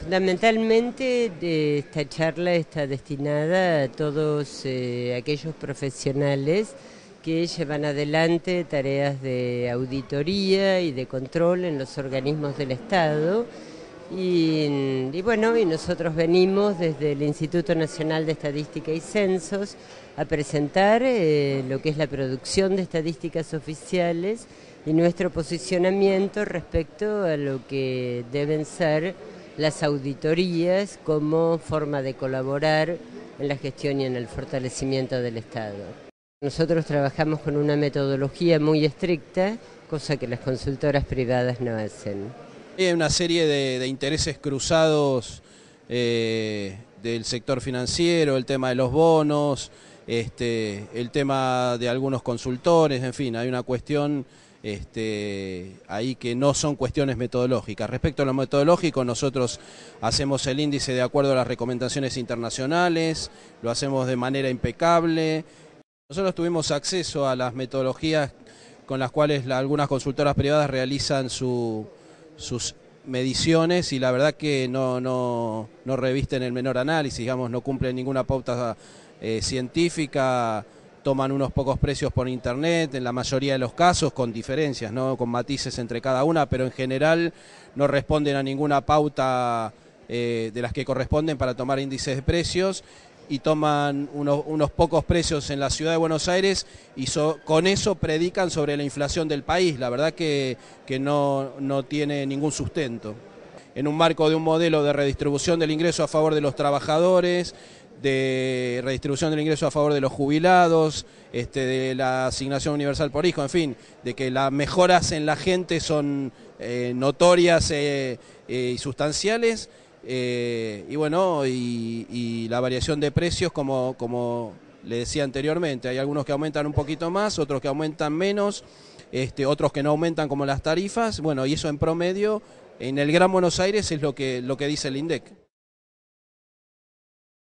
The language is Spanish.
Fundamentalmente esta charla está destinada a todos eh, aquellos profesionales que llevan adelante tareas de auditoría y de control en los organismos del Estado. Y, bueno, y nosotros venimos desde el Instituto Nacional de Estadística y Censos a presentar eh, lo que es la producción de estadísticas oficiales y nuestro posicionamiento respecto a lo que deben ser las auditorías como forma de colaborar en la gestión y en el fortalecimiento del Estado. Nosotros trabajamos con una metodología muy estricta, cosa que las consultoras privadas no hacen. Hay una serie de, intereses cruzados eh, del sector financiero, el tema de los bonos, este, el tema de algunos consultores, en fin, hay una cuestión este, ahí que no son cuestiones metodológicas. Respecto a lo metodológico, nosotros hacemos el índice de acuerdo a las recomendaciones internacionales, lo hacemos de manera impecable. Nosotros tuvimos acceso a las metodologías con las cuales algunas consultoras privadas realizan sus mediciones y la verdad que no, no, no revisten el menor análisis, digamos, no cumplen ninguna pauta eh, científica toman unos pocos precios por internet, en la mayoría de los casos, con diferencias, ¿no? con matices entre cada una, pero en general no responden a ninguna pauta eh, de las que corresponden para tomar índices de precios y toman unos, pocos precios en la ciudad de Buenos Aires y con eso predican sobre la inflación del país. La verdad que, que no, no tiene ningún sustento. En un marco de un modelo de redistribución del ingreso a favor de los trabajadores, de redistribución del ingreso a favor de los jubilados, este, de la asignación universal por hijo, en fin, de que las mejoras en la gente son eh, notorias eh, eh, y sustanciales, y bueno, y, la variación de precios como, como le decía anteriormente, hay algunos que aumentan un poquito más, otros que aumentan menos, este, otros que no aumentan como las tarifas, bueno, y eso en promedio en el Gran Buenos Aires es lo que, lo que dice el INDEC.